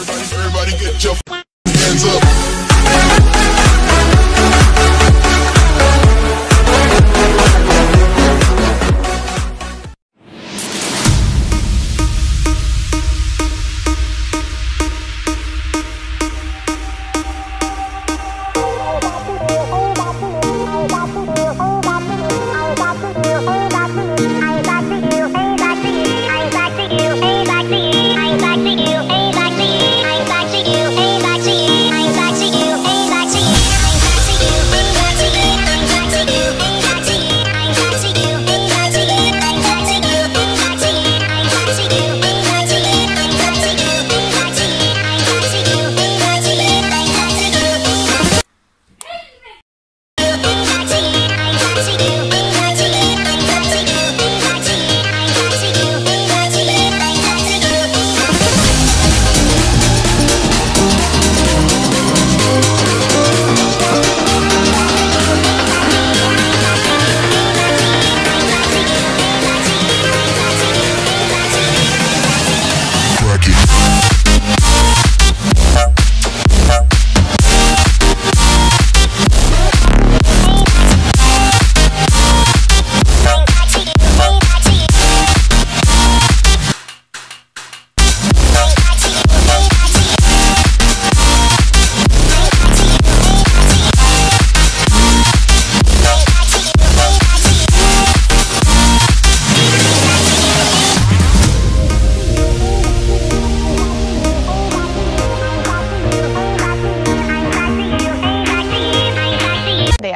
Everybody, everybody get your hands up.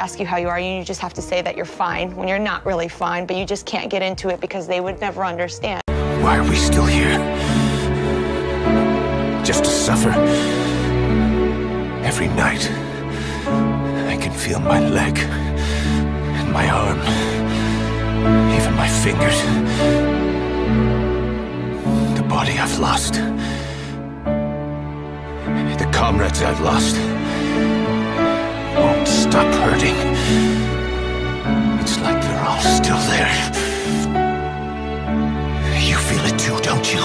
Ask you how you are, and you just have to say that you're fine when you're not really fine, but you just can't get into it because they would never understand. Why are we still here? Just to suffer? Every night, I can feel my leg and my arm, even my fingers. The body I've lost, the comrades I've lost, stop hurting. It's like they're all still there. You feel it too, don't you?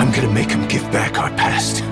I'm gonna make him give back our past.